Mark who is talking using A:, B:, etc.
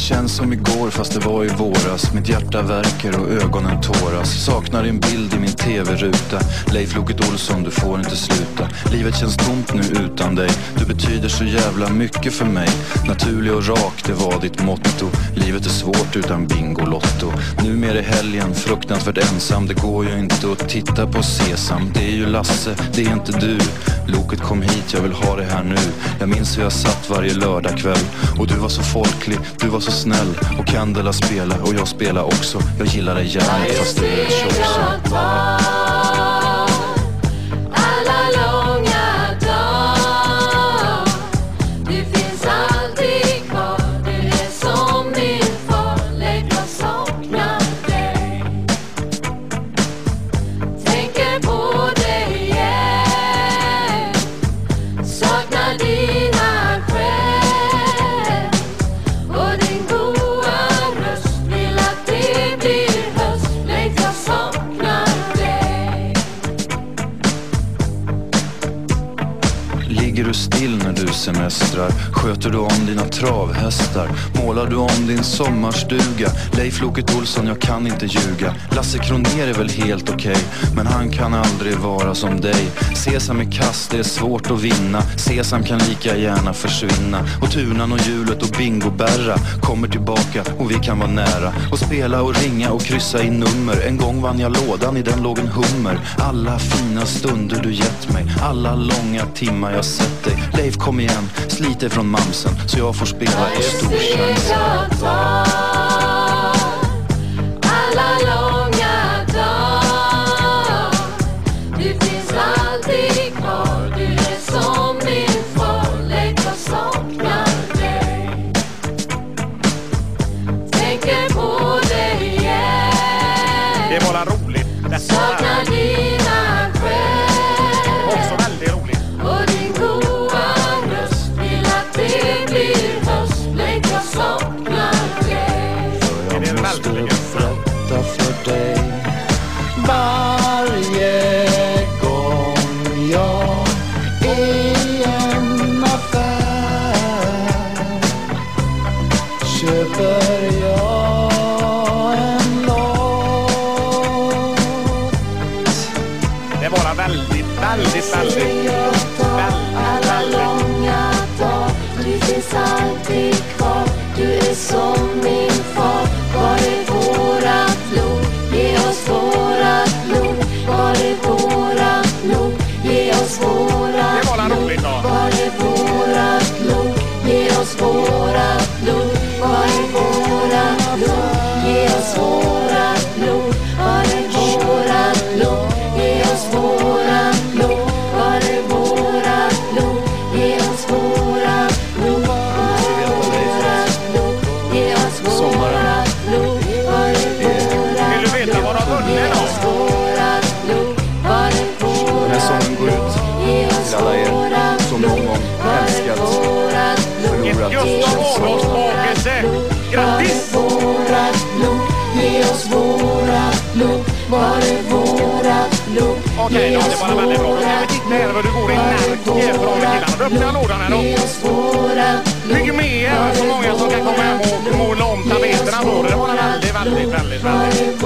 A: känns som igår fast det var i våras. Mitt hjärta värker och ögonen tåras. Saknar din bild i min tv-ruta. Leif Loket Olsson, du får inte sluta. Livet känns tomt nu utan dig. Du betyder så jävla mycket för mig. Naturlig och rak, det var ditt motto. Livet är svårt utan Bingolotto. Numera är helgen fruktansvärt ensam. Det går ju inte att titta på Sesam. Det är ju Lasse, det är inte du. Loket kom hit, jag vill ha det här nu. Jag minns hur jag satt varje lördagkväll. Och du var så folklig, du var så snäll. Och Candela spela och jag spela också. Jag gillar dig jävligt fast du är tjock Ligger du still när du semestrar? Sköter du om dina travhästar? Målar du om din sommarstuga? Leif Loket Olsson, jag kan inte ljuga. Lasse Kronér är väl helt okej Men han kan aldrig vara som dig. Sesam är kass, det är svårt att vinna. Sesam kan lika gärna försvinna. Och tunan och hjulet och Bingo Berra Kommer tillbaka och vi kan vara nära. Och spela och ringa och kryssa i nummer. En gång vann jag lådan, i den låg en hummer. Alla fina stunder du gett mig Alla långa timmar jag sett dig Leif kom igen, slit dig från mamsen Så jag får spela på storchansen
B: Alla långa dagar. Du finns alltid kvar. Du är som min far Leif, jag saknar dig. Tänker på dig igen.
C: Det var la roligt. Detta
A: måste berätta för dig Varje gång jag
B: är Var är
A: älskat,
B: vårat.
C: Grattis!
B: Var är vårat? Ge oss vårat blod. Var är vårat blod?
C: Okej
B: Ge
C: då, det var väldigt bra. Då vet vi
B: vårat
C: titta här vad du går i närke från killarna. Då öppnar jag lådan här då.
B: oss
C: så många som kan komma hem och måla om tapeterna. Det var väldigt, väldigt, väldigt,